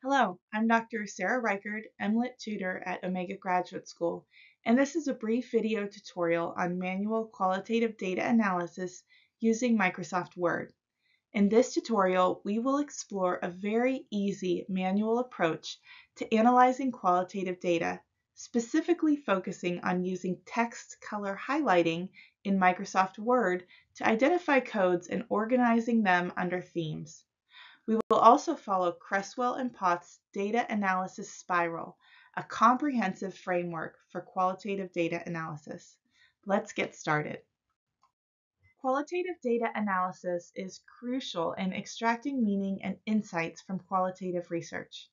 Hello, I'm Dr. Sara Reichard, MLIT tutor at Omega Graduate School, and this is a brief video tutorial on manual qualitative data analysis using Microsoft Word. In this tutorial, we will explore a very easy manual approach to analyzing qualitative data, specifically focusing on using text color highlighting in Microsoft Word to identify codes and organizing them under themes. We will also follow Creswell and Poth's Data Analysis Spiral, a comprehensive framework for qualitative data analysis. Let's get started. Qualitative data analysis is crucial in extracting meaning and insights from qualitative research.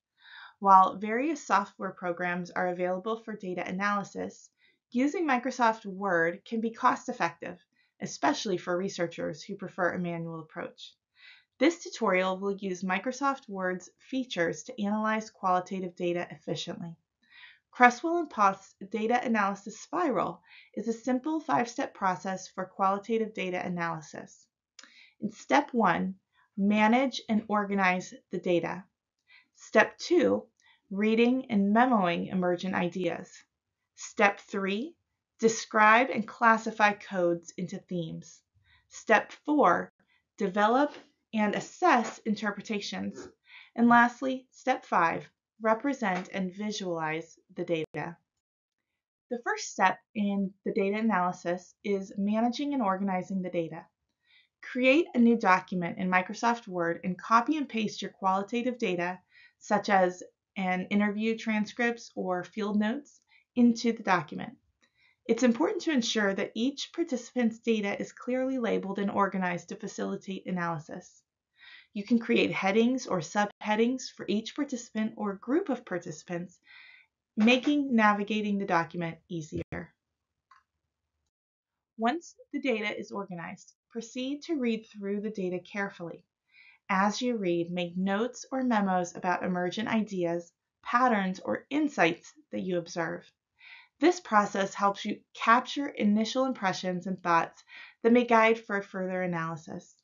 While various software programs are available for data analysis, using Microsoft Word can be cost effective, especially for researchers who prefer a manual approach. This tutorial will use Microsoft Word's features to analyze qualitative data efficiently. Creswell and Poth's Data Analysis Spiral is a simple five-step process for qualitative data analysis. In step one, manage and organize the data. Step two, reading and memoing emergent ideas. Step three, describe and classify codes into themes. Step four, develop and assess interpretations. And lastly, step five, represent and visualize the data. The first step in the data analysis is managing and organizing the data. Create a new document in Microsoft Word and copy and paste your qualitative data, such as an interview transcripts or field notes, into the document. It's important to ensure that each participant's data is clearly labeled and organized to facilitate analysis. You can create headings or subheadings for each participant or group of participants, making navigating the document easier. Once the data is organized, proceed to read through the data carefully. As you read, make notes or memos about emergent ideas, patterns, or insights that you observe. This process helps you capture initial impressions and thoughts that may guide for further analysis.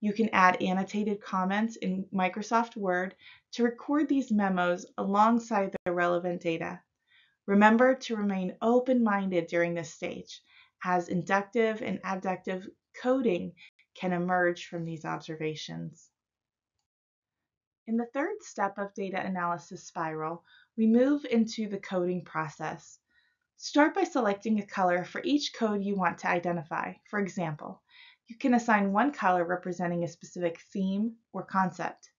You can add annotated comments in Microsoft Word to record these memos alongside the relevant data. Remember to remain open-minded during this stage, as inductive and abductive coding can emerge from these observations. In the third step of data analysis spiral, we move into the coding process. Start by selecting a color for each code you want to identify. For example, you can assign one color representing a specific theme or concept.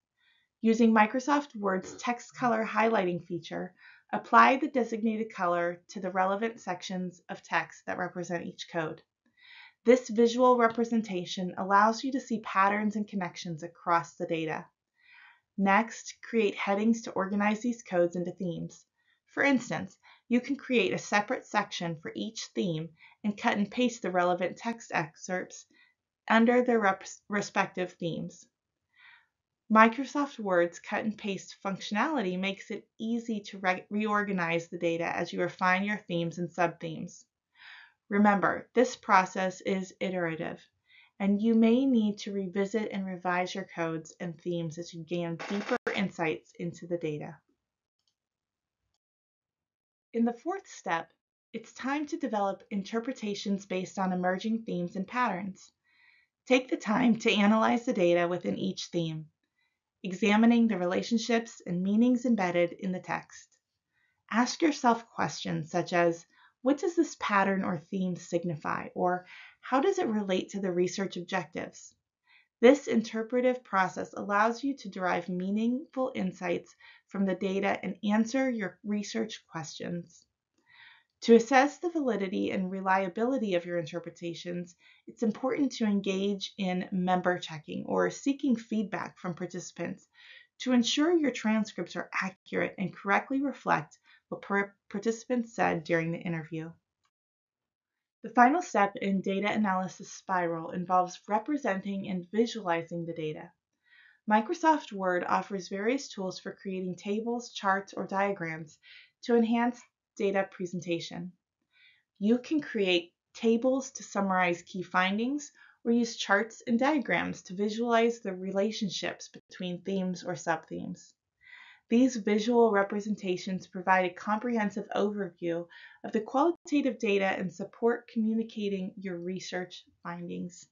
Using Microsoft Word's text color highlighting feature, apply the designated color to the relevant sections of text that represent each code. This visual representation allows you to see patterns and connections across the data. Next, create headings to organize these codes into themes. For instance, you can create a separate section for each theme and cut and paste the relevant text excerpts under their respective themes. Microsoft Word's cut and paste functionality makes it easy to re reorganize the data as you refine your themes and subthemes. Remember, this process is iterative, and you may need to revisit and revise your codes and themes as you gain deeper insights into the data. In the fourth step, it's time to develop interpretations based on emerging themes and patterns. Take the time to analyze the data within each theme, examining the relationships and meanings embedded in the text. Ask yourself questions such as, what does this pattern or theme signify? Or how does it relate to the research objectives? This interpretive process allows you to derive meaningful insights from the data and answer your research questions. To assess the validity and reliability of your interpretations, it's important to engage in member checking or seeking feedback from participants to ensure your transcripts are accurate and correctly reflect what participants said during the interview. The final step in data analysis spiral involves representing and visualizing the data. Microsoft Word offers various tools for creating tables, charts, or diagrams to enhance data presentation. You can create tables to summarize key findings or use charts and diagrams to visualize the relationships between themes or subthemes. These visual representations provide a comprehensive overview of the qualitative data and support communicating your research findings.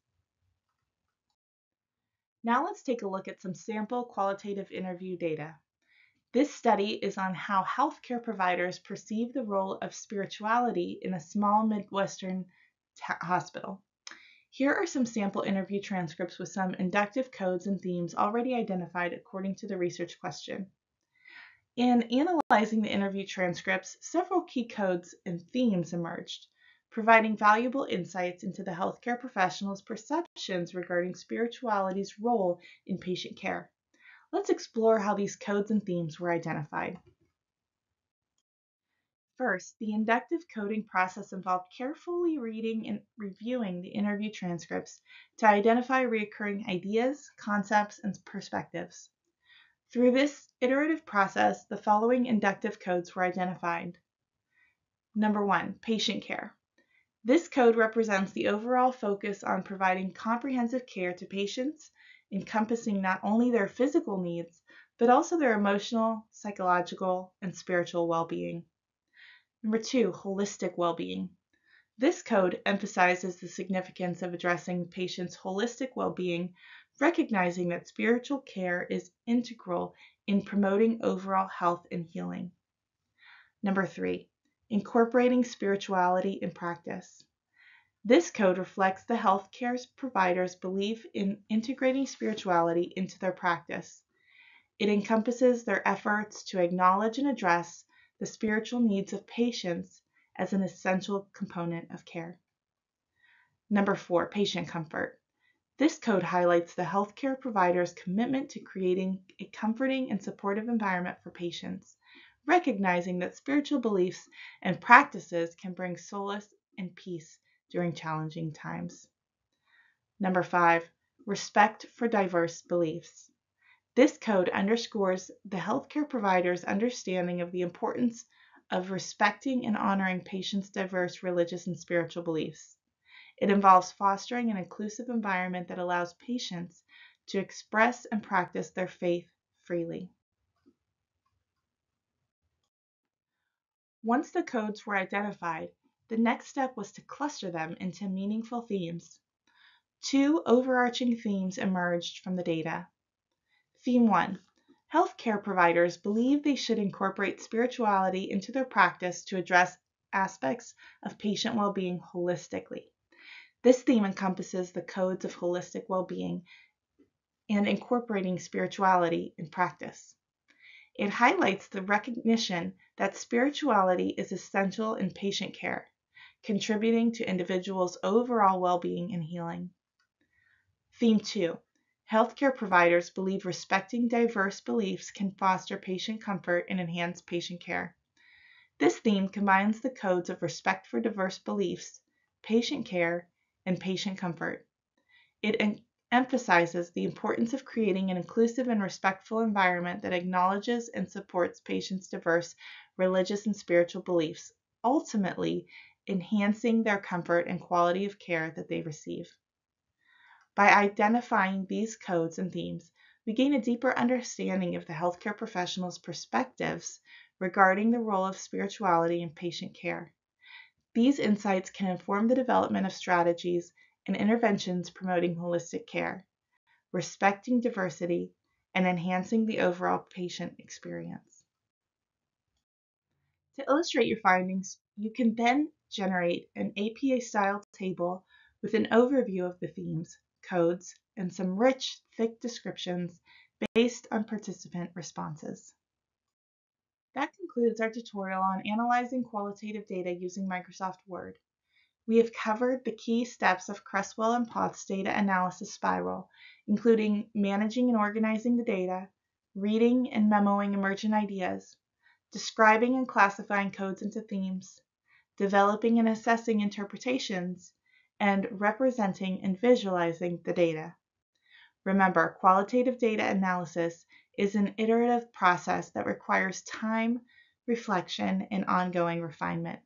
Now let's take a look at some sample qualitative interview data. This study is on how healthcare providers perceive the role of spirituality in a small Midwestern hospital. Here are some sample interview transcripts with some inductive codes and themes already identified according to the research question. In analyzing the interview transcripts, several key codes and themes emerged, providing valuable insights into the healthcare professional's perceptions regarding spirituality's role in patient care. Let's explore how these codes and themes were identified. First, the inductive coding process involved carefully reading and reviewing the interview transcripts to identify recurring ideas, concepts, and perspectives. Through this iterative process, the following inductive codes were identified. Number one, patient care. This code represents the overall focus on providing comprehensive care to patients, encompassing not only their physical needs, but also their emotional, psychological, and spiritual well-being. Number two, holistic well-being. This code emphasizes the significance of addressing the patients' holistic well-being recognizing that spiritual care is integral in promoting overall health and healing. Number three, incorporating spirituality in practice. This code reflects the healthcare provider's belief in integrating spirituality into their practice. It encompasses their efforts to acknowledge and address the spiritual needs of patients as an essential component of care. Number four, patient comfort. This code highlights the healthcare provider's commitment to creating a comforting and supportive environment for patients, recognizing that spiritual beliefs and practices can bring solace and peace during challenging times. Number five, respect for diverse beliefs. This code underscores the healthcare provider's understanding of the importance of respecting and honoring patients' diverse religious and spiritual beliefs. It involves fostering an inclusive environment that allows patients to express and practice their faith freely. Once the codes were identified, the next step was to cluster them into meaningful themes. Two overarching themes emerged from the data. Theme 1 Healthcare providers believe they should incorporate spirituality into their practice to address aspects of patient well being holistically. This theme encompasses the codes of holistic well-being and incorporating spirituality in practice. It highlights the recognition that spirituality is essential in patient care, contributing to individuals' overall well-being and healing. Theme 2. Healthcare providers believe respecting diverse beliefs can foster patient comfort and enhance patient care. This theme combines the codes of respect for diverse beliefs, patient care, and patient comfort. It en- emphasizes the importance of creating an inclusive and respectful environment that acknowledges and supports patients' diverse religious and spiritual beliefs, ultimately enhancing their comfort and quality of care that they receive. By identifying these codes and themes, we gain a deeper understanding of the healthcare professional's perspectives regarding the role of spirituality in patient care. These insights can inform the development of strategies and interventions promoting holistic care, respecting diversity, and enhancing the overall patient experience. To illustrate your findings, you can then generate an APA-style table with an overview of the themes, codes, and some rich, thick descriptions based on participant responses. That concludes our tutorial on analyzing qualitative data using Microsoft Word. We have covered the key steps of Creswell and Poth's data analysis spiral, including managing and organizing the data, reading and memoing emergent ideas, describing and classifying codes into themes, developing and assessing interpretations, and representing and visualizing the data. Remember, qualitative data analysis is an iterative process that requires time, reflection, and ongoing refinement.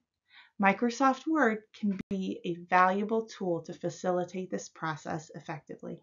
Microsoft Word can be a valuable tool to facilitate this process effectively.